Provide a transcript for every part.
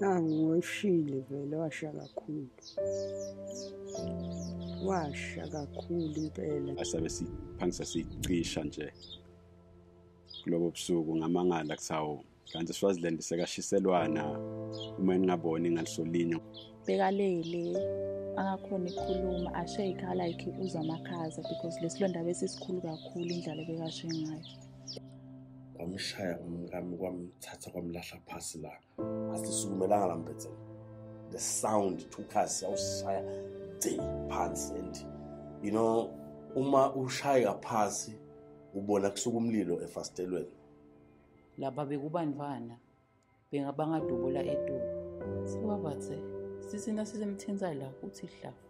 Angiweshile vele washa kakhulu. Washa kakhulu impela. asabe siphangisa siyicisha nje kulobo busuku ngamangala kusawo kanti Swaziland sekashiselwana uma ningaboni ngalisolinye bekalele angakhona ukukhuluma ashake like uza amakhaza because lesilonda besisikhulu kakhulu indlela ebekashe ngayo kwamshaya umkami kwamthatha kwamlahla phasi la. Asisukumelanga la mpetseni the sound took us yawushaya de phansi and you know uma ushaya phasi ubona kusuka umlilo efastelweni. Laba bekubanjwana bengabangadubula etulo sebabathe sisina sisemthenzayo la uthi hlafu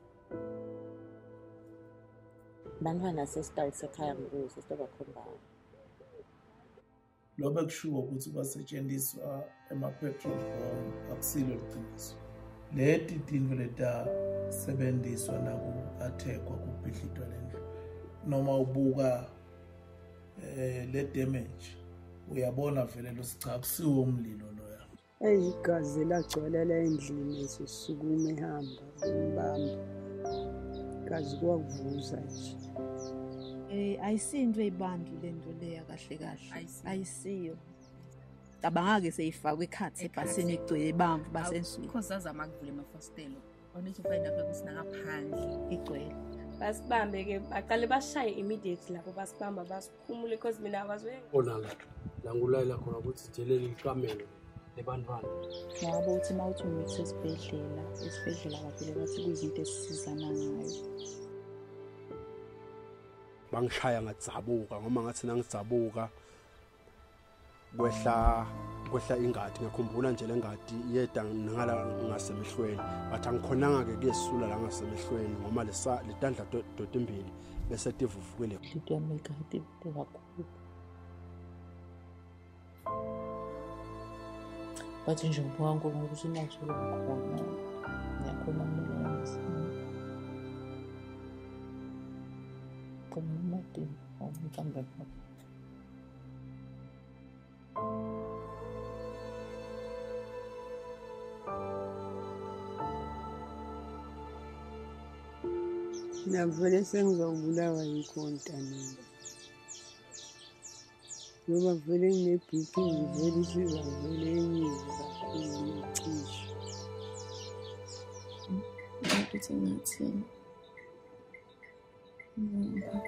bantwana sesiqalise ekhaya ngikuzo sitobakhombana lo bekushiwo ukuthi kwasetshenziswa ema-petrol bomb akusilo liqiniso leti tintfo letasebenziswa naku-athekwa kubhidlitwa lendlu noma ubuka eh le damage uyabona vele lo cha akusiwo umlilo loya Eyigazi lagcwalela endlini sisukume ehamba bembamba. Kazi kwakuvuza nje. Eh ayisinto ezibantu lento leya kahle kahle. Ayisiyo. Ayisiyo. Cabanga-ke seyifakwe ekhathi ebhasini egcwele ibamvu basensuku because zazama kuvula amafastelo onethi ufind out ukuthi nangaphandle igcwele. basibambe-ke baqale bashaye immediately lapho basibamba basiphumule because mina abazwe onala la ngulayela khona ukuthi jeleli likamelo lebantwana ngoba uthi uma uthi umuthi esibhedlela esibhedlela bavele bathi kuyizinto esisizana ngayo bangishaya ngadzabuka ngoma ngathi nangidzabuka kwehla kwehla ingadi. Ngiyakhumbula nje le ngadi yeda ngala ngasemehlweni. Bathi angikhonanga-ke kuyesisula la ngasemehlweni ngoma lesa letandla do- dotimbili bese tivuvukile ikade ikude kakhulu bathi nje ngibonga nkulunkulu ukuthi unatholo ngikhona ngiyakhona khona emadini mhlawumbe Navele sengizobulawa yikhonta mina. Ngoba vele ngine-BP ngivele isizwa vele enyuka kakhulu ngicishe. ukuthi ngathini ngoba